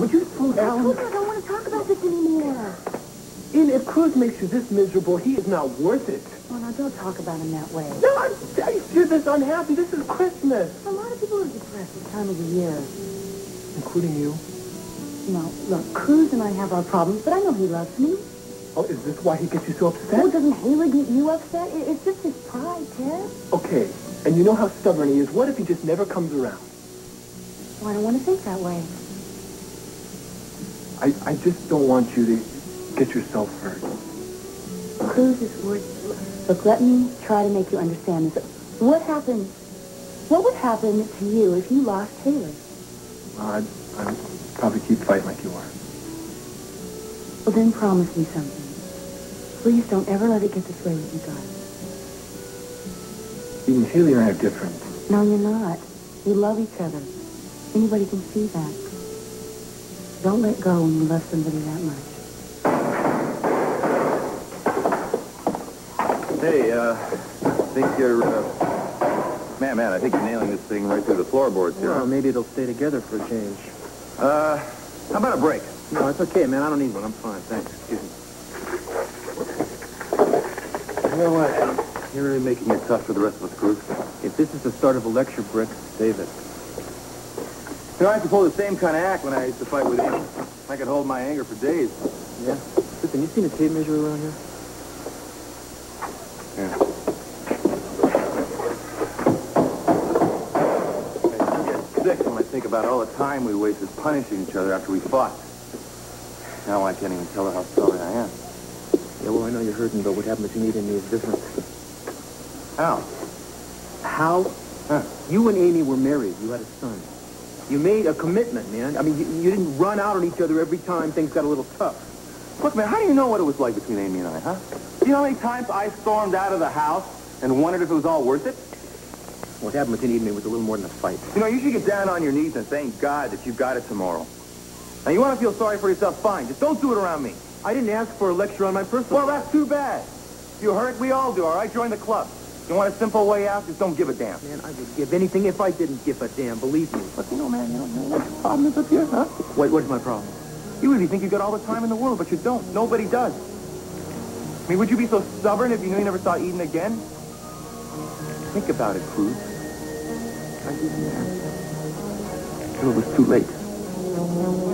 would you slow down? Cruz, I don't want to talk about this anymore. Eden, if Cruz makes you this miserable, he is not worth it. Well, now, don't talk about him that way. No, I'm, you're this unhappy. This is Christmas. A lot of people are depressed this time of the year. Including you. No, look, Cruz and I have our problems, but I know he loves me. Oh, is this why he gets you so upset? Oh, doesn't Haley get you upset? It- It's just his pride, Ted. Okay, and you know how stubborn he is. What if he just never comes around? Well, I don't want to think that way. I, I just don't want you to get yourself hurt. Cruz is worth... Look, let me try to make you understand this. What happened... What would happen to you if you lost Haley? I'd, I'd probably keep fighting like you are. Well, then promise me something. Please don't ever let it get this way with you guys. Even Haley and I are different. No, you're not. You love each other. Anybody can see that. Don't let go when you love somebody that much. Hey, uh, I think you're, uh, man, man, I think you're nailing this thing right through the floorboards here. Well, maybe it'll stay together for a change. Uh, how about a break? No, it's okay, man. I don't need one. I'm fine. Thanks. Excuse me. You know what? You're really making it tough for the rest of us, Cruz. If this is the start of a lecture, Brick, save it. You know, I used to pull the same kind of act when I used to fight with Amy. I could hold my anger for days. Yeah? Listen, you seen a tape measure around here? Yeah. I get sick when I think about all the time we wasted punishing each other after we fought. Now I can't even tell her how sorry I am. Yeah, well, I know you're hurting, but what happened between you and me is different. How? How? Huh. You and Amy were married. You had a son. You made a commitment, man. I mean, you, you didn't run out on each other every time things got a little tough. Look, man, how do you know what it was like between Amy and I, huh? Do you know how many times I stormed out of the house and wondered if it was all worth it? What happened between you and me was a little more than a fight. You know, you should get down on your knees and thank God that you've got it tomorrow. Now, you want to feel sorry for yourself, fine. Just don't do it around me. I didn't ask for a lecture on my personal... Well, that's too bad. You hurt, we all do, all right? Join the club. You want a simple way out? Just don't give a damn. Man, I would give anything if I didn't give a damn, believe me. But you know, man, you know, you know what the problem is up here, huh? What, what's my problem? You really think you got all the time in the world, but you don't. Nobody does. I mean, would you be so stubborn if you knew you never saw Eden again? Think about it, Cruz. I didn't answer. Till it was too late.